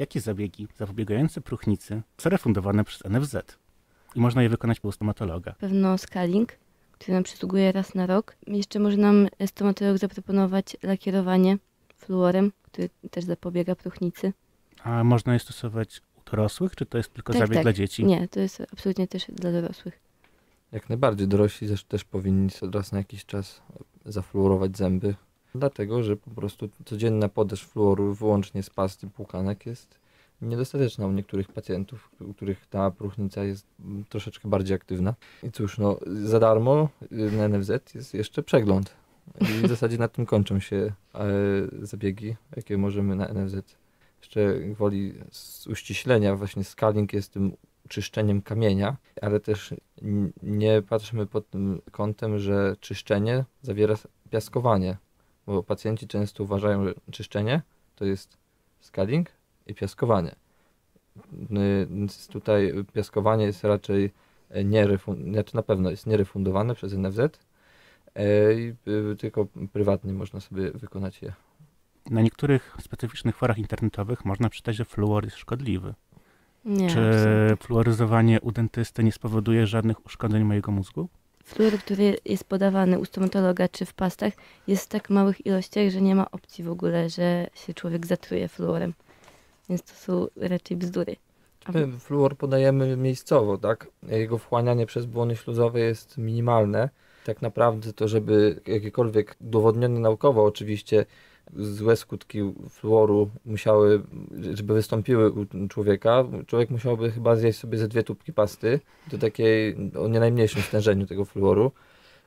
jakie zabiegi zapobiegające próchnicy są refundowane przez NFZ i można je wykonać u stomatologa. Pewno scaling, który nam przysługuje raz na rok. Jeszcze może nam stomatolog zaproponować lakierowanie fluorem, który też zapobiega próchnicy. A można je stosować u dorosłych, czy to jest tylko Tak, zabieg tak. dla dzieci? Nie, to jest absolutnie też dla dorosłych. Jak najbardziej dorośli też, też powinni raz na jakiś czas zafluorować zęby. Dlatego, że po prostu codzienna podaż fluoru wyłącznie z pasty płukanek jest niedostateczna u niektórych pacjentów, u których ta próchnica jest troszeczkę bardziej aktywna. I cóż, no za darmo y, na NFZ jest jeszcze przegląd. I w zasadzie na tym kończą się e, zabiegi, jakie możemy na NFZ. Jeszcze gwoli uściślenia, właśnie scaling jest tym czyszczeniem kamienia, ale też nie patrzmy pod tym kątem, że czyszczenie zawiera piaskowanie, bo pacjenci często uważają, że czyszczenie to jest scaling i piaskowanie. Więc tutaj piaskowanie jest raczej nierefundowane, znaczy na pewno jest nierefundowane przez NFZ, e, i y, tylko prywatnie można sobie wykonać je. Na niektórych specyficznych forach internetowych można przeczytać, że fluor jest szkodliwy. Nie, Czy absolutnie. fluoryzowanie u dentysty nie spowoduje żadnych uszkodzeń mojego mózgu? Fluor, który jest podawany u stomatologa czy w pastach, jest w tak małych ilościach, że nie ma opcji w ogóle, że się człowiek zatruje fluorem. Więc to są raczej bzdury. My fluor podajemy miejscowo, tak? Jego wchłanianie przez błony śluzowe jest minimalne. Tak naprawdę to, żeby jakiekolwiek udowodnione naukowo oczywiście złe skutki fluoru musiały, żeby wystąpiły u człowieka, człowiek musiałby chyba zjeść sobie ze dwie tubki pasty do takiej o nie najmniejszym stężeniu tego fluoru,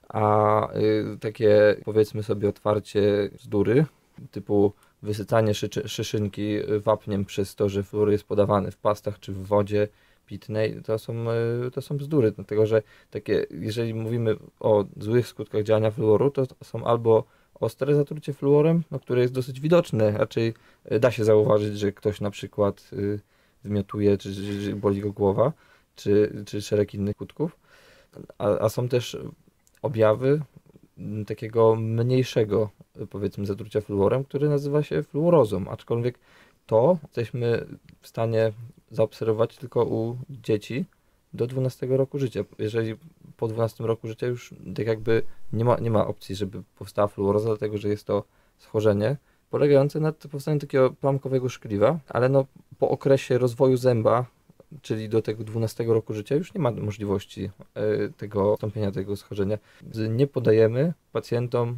a y, takie powiedzmy sobie otwarcie bzdury typu wysycanie szyszynki wapniem przez to, że fluor jest podawany w pastach czy w wodzie pitnej, to są, y, to są bzdury, dlatego że takie, jeżeli mówimy o złych skutkach działania fluoru, to są albo ostre zatrucie fluorem, no, które jest dosyć widoczne, raczej y, da się zauważyć, że ktoś na przykład y, wymiotuje, czy, czy, boli go głowa, czy, czy szereg innych skutków, a, a są też objawy takiego mniejszego powiedzmy zatrucia fluorem, który nazywa się fluorozą, aczkolwiek to jesteśmy w stanie zaobserwować tylko u dzieci do 12 roku życia. Jeżeli po 12 roku życia już tak jakby nie ma, nie ma opcji, żeby powstała fluoroza, dlatego że jest to schorzenie polegające na powstaniu takiego plamkowego szkliwa, ale no po okresie rozwoju zęba, czyli do tego 12 roku życia już nie ma możliwości e, tego wystąpienia tego schorzenia. Nie podajemy pacjentom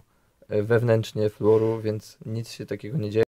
e, wewnętrznie fluoru, więc nic się takiego nie dzieje.